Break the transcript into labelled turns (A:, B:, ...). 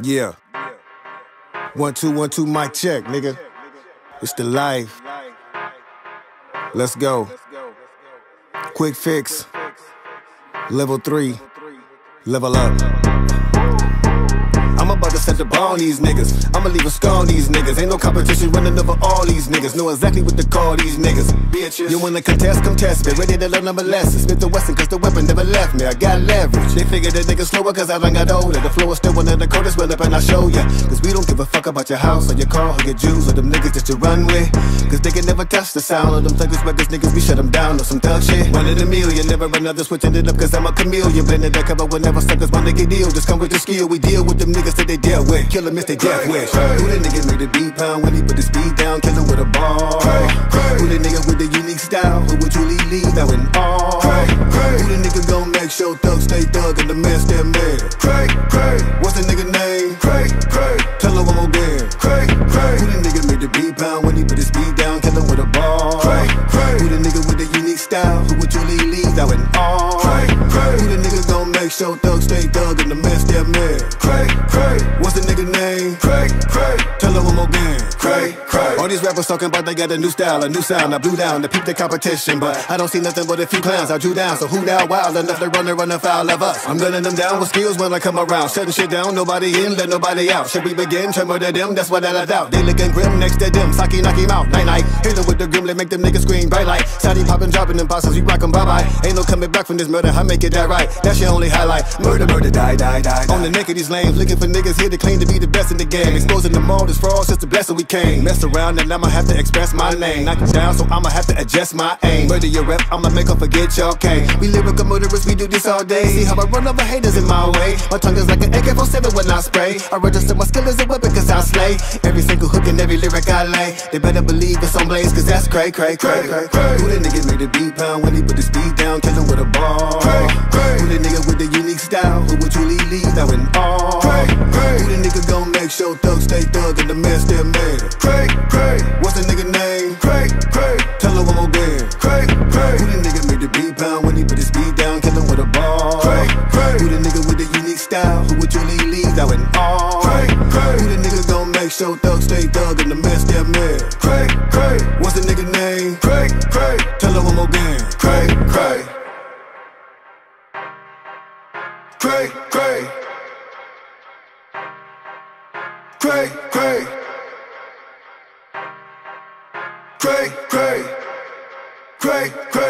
A: Yeah. One, two, one, two, mic check, nigga. It's the life. Let's go. Quick fix. Level three. Level up. I'm about to set the bar on these niggas. I'ma leave a scar on these niggas. Ain't no competition running over all these niggas. Know exactly what to call these niggas. Bitches. You wanna contest, contest me. Ready to learn number lessons. Smith the Wesson, cause the weapon never left me. I got leverage. They figure that niggas slower cause I done got older. The flow is still one of the coldest, well up and I'll show ya. Cause we don't give a fuck about your house or your car or your jewels or them niggas that you run with. Cause they can never touch the sound of them thuggish records, niggas. We shut them down or some thug shit. One in a million, never another switching it up cause I'm a chameleon. Blending that cover whenever suckers want to get deal. Just come with the skill. We deal with them niggas that they dealt with. Kill him, Mr. Death Wish. Who the nigga made the beat pound when he put the speed down? Kill him with a bar. Who the nigga with the unique style? Who would truly leave out in awe? Who the nigga gon' make sure thugs stay thug and the man stay man? What's the nigga name? Kray, Kray. Tell him one more again. Who the nigga made the beat pound when he put the speed down? Kill him with a bar. Who the nigga with the unique style? Make sure thugs stay thug and the man stay man? What's the nigga name? Kray, Kray. Tell him one more again. All these rappers talking about they got a new style, a new sound. I blew down to peep the competition, but I don't see nothing but a few clowns. I drew down, so who now wild enough to run and run afoul of us? I'm gunning them down with skills when I come around. Shutting shit down, nobody in, let nobody out. Should we begin to murder them? That's what I doubt. They looking grim next to them. Saki knock him out, night night. Hit him with the grimlet, make them niggas scream bright light. Saudi popping, dropping them bosses, we rock 'em, bye bye. Ain't no coming back from this murder, I make it that right. That's your only highlight. Murder, murder, die, die, die. die. On the neck of these lames, looking for niggas here to claim to be the best in the game. Exposing them all, this fraud, since the blessing we came. Mess around and I'ma have to express my name. Knock it down, so I'ma have to adjust my aim. Murder your rep, I'ma make her forget your K. We lyrical murderers, we do this all day. See how I run over haters in my way. My tongue is like an AK-47 when I spray. I register my skill as a weapon cause I slay. Every single hook and every lyric I lay. They better believe it's on blaze cause that's cray, cray, cray, cray, cray. Who the nigga made the beat pound when he put the speed down? Kill him with a bar. Who the nigga with the unique style? Who would truly leave out in awe? Who the nigga gon' make sure thugs stay thug in the man style. Who would Julie leaves out in all? Cray, cray. Who the niggas gon' make sure thugs stay thug in the mess they're mad? Cray, cray. What's the nigga name? Cray, cray. Tell her one more game. Cray, cray. Cray, cray.
B: Cray, cray. Cray, cray. Cray, cray.